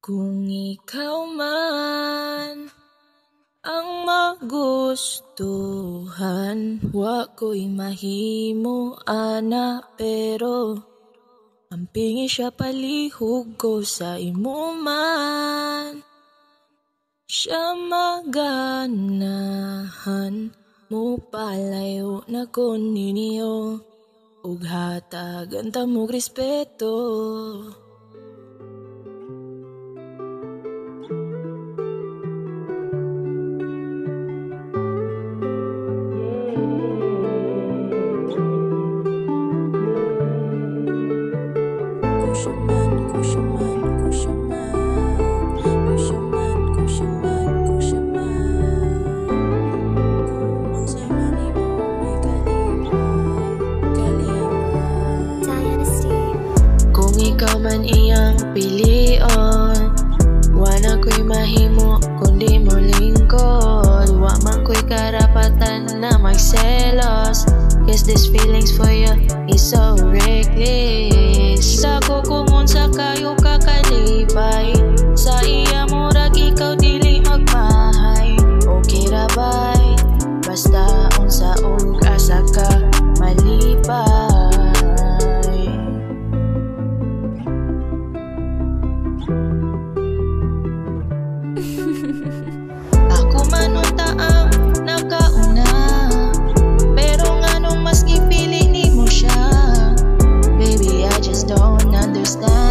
Kung ikaw man ang magustuhan Wa ko'y mahimo ana pero Ang pingi siya palihog ko sa imo man. Siya maganahan mo palayo na ko ninyo Ug hatagan ta mo respeto Kusyaman, kusyaman, kusyaman Kusyaman, kusyaman, kusyaman Kung unsay man imo may kalipay, kalipay Dynasty. Kung ikaw man iyang pilion Wala ko'y mahimo kundi mo lingkod Wa man ko'y karapatan na magselos Cause these feelings for you is so reckless Sa sky.